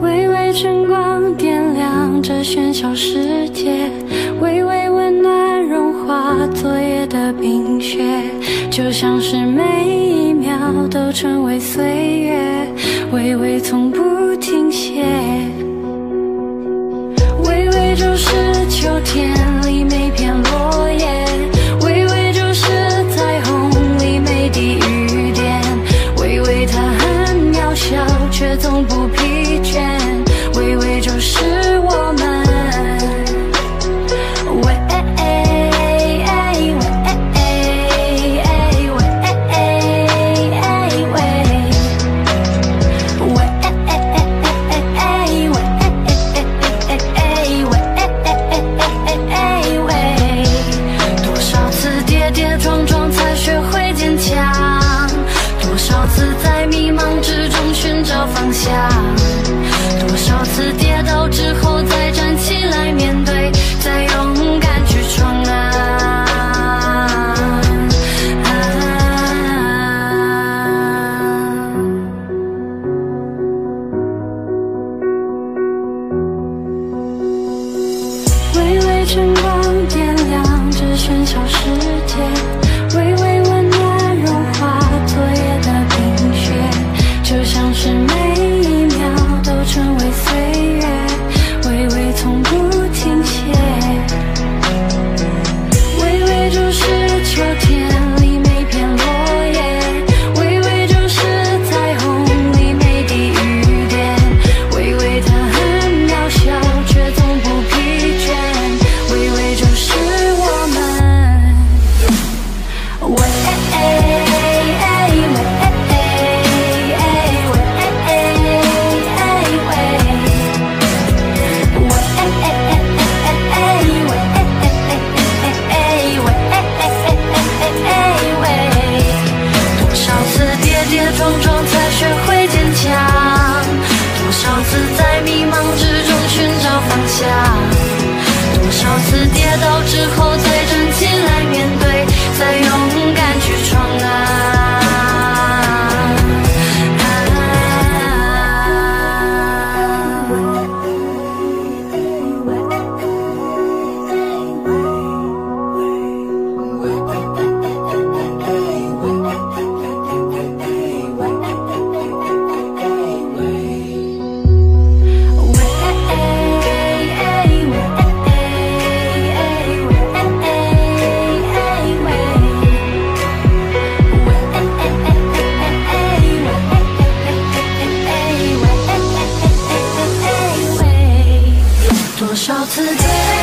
微微晨光点亮这喧嚣世界，微微温暖融化昨夜的冰雪，就像是每一秒都成为岁月，微微从不停歇，微微就是秋天。之后再站起来面对，再勇敢去闯啊！微微晨光点亮这喧嚣世界。到此结。